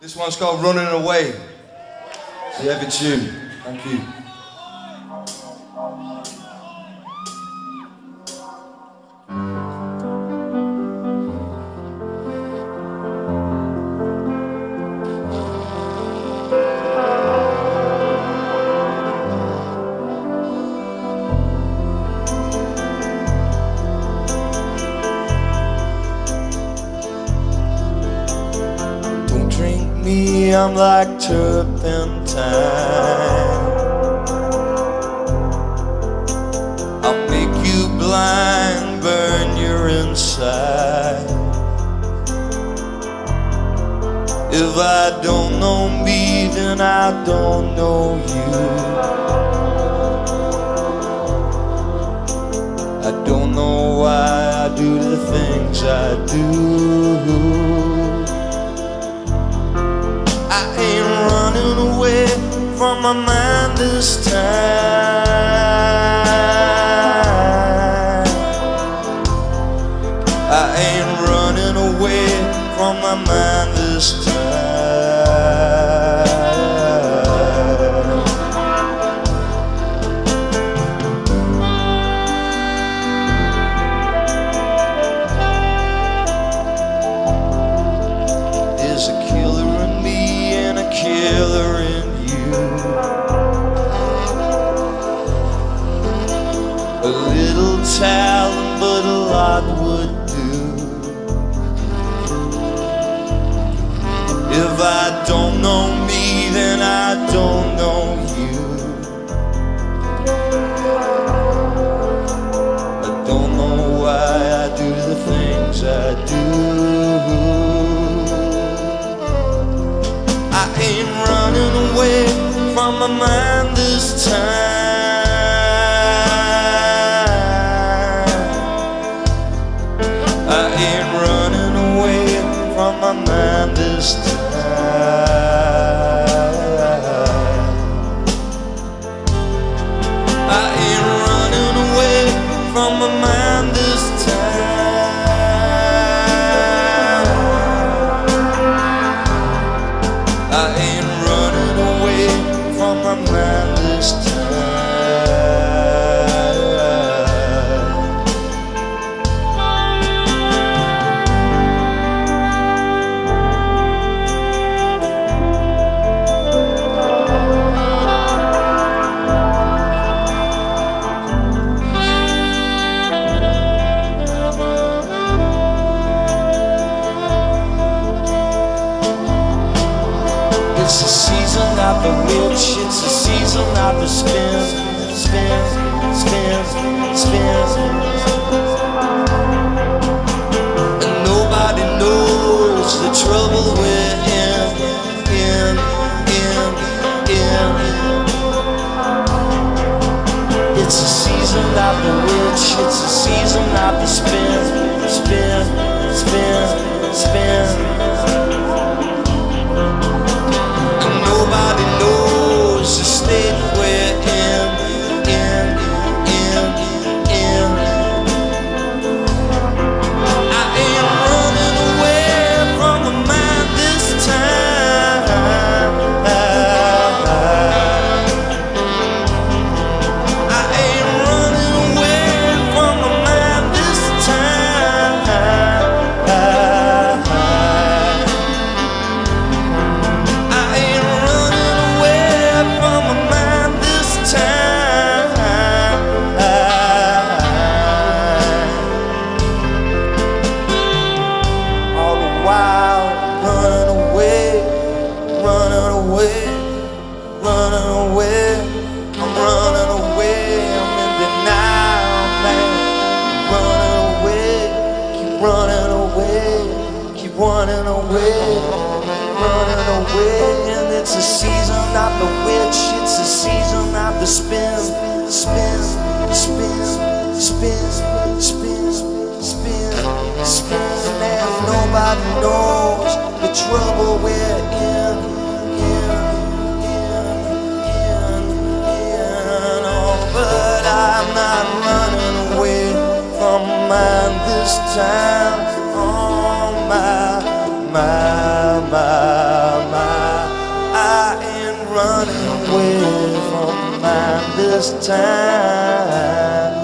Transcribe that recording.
This one's called Running Away. A heavy tune. Thank you. Me, I'm like turpentine. I'll make you blind, burn your inside. If I don't know me, then I don't know you. I don't know why I do the things I do. From my mind this time. I ain't running away from my mind this time. I don't know me, then I don't know you. I don't know why I do the things I do. I ain't running away from my mind this time. My mind this time. I ain't running away from my mind this time. I ain't running away from my mind this time. It's a season of the witch, it's a season of the spins, spin, spin, spin. And nobody knows the trouble we're away running away and it's a season of the witch it's a season of the spin spin spin spin spin spin spin and nobody knows the trouble we're in in oh but I'm not running away from mine this time my, my, my. I ain't running away from mine this time.